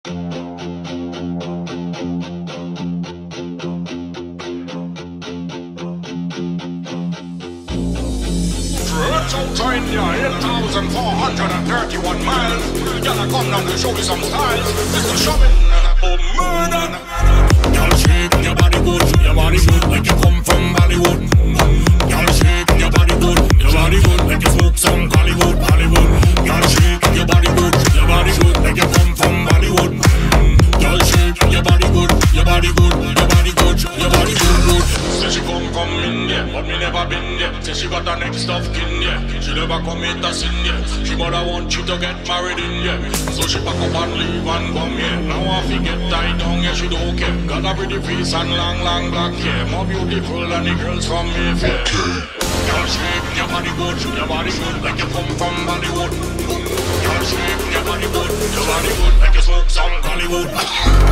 To India, 8,431 miles. Y'all come down to show you some styles. Mr. Shammi, oh murder. Y'all shake your body good, your body good but me never been there. Say she got the next of kin, yeah. She never commit a sin, yeah. She mother want you to get married in, yeah. So she pack up and leave and come here. Now I forget tied down, yeah, she don't care. Got a pretty face and long, long black hair. More beautiful than the girls from Mayfair. Y'all shake your body good, your body good like you come from Bollywood. Y'all shake your body good, your body good like you smoke some Hollywood.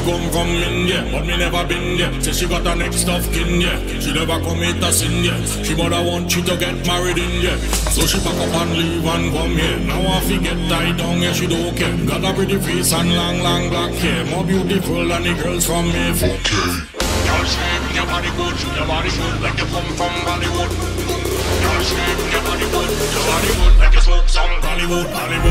She come from India, but me never been there. Say she got the next of kin, yeah. She never commit a sin, yeah. She mother want you to get married in, yeah. So she pack up and leave and come here. Now I forget tied down, yeah, she don't care. Got a pretty face and long, long black hair. More beautiful than the girls from Mayfair. Y'all shake your body good, your body good like you come from Bollywood. Y'all shake your body good, your body good like you smoke some Hollywood, Hollywood.